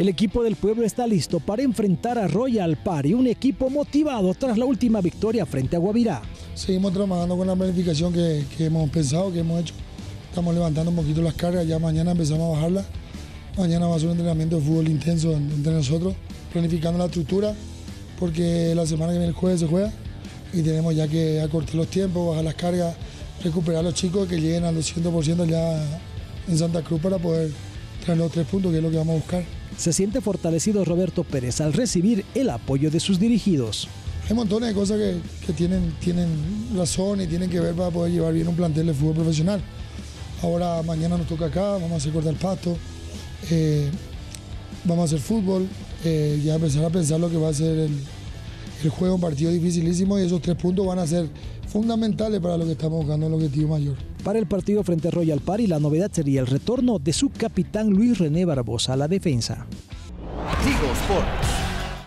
El equipo del pueblo está listo para enfrentar a Royal Party, un equipo motivado tras la última victoria frente a Guavirá. Seguimos trabajando con la planificación que, hemos pensado, que hemos hecho. Estamos levantando un poquito las cargas, ya mañana empezamos a bajarlas. Mañana va a ser un entrenamiento de fútbol intenso entre nosotros, planificando la estructura, porque la semana que viene el jueves se juega y tenemos ya que acortar los tiempos, bajar las cargas, recuperar a los chicos que lleguen al 200% ya en Santa Cruz para poder traer los tres puntos, que es lo que vamos a buscar. Se siente fortalecido Roberto Pérez al recibir el apoyo de sus dirigidos. Hay montones de cosas que, tienen razón y tienen que ver para poder llevar bien un plantel de fútbol profesional. Ahora mañana nos toca acá, vamos a hacer cortar el pasto, eh, vamos a hacer fútbol, eh, ya empezar a pensar lo que va a ser el, el juego, un partido dificilísimo y esos tres puntos van a ser fundamentales para lo que estamos buscando, el objetivo mayor. Para el partido frente a Royal Party, la novedad sería el retorno de su capitán Luis René Barbosa a la defensa.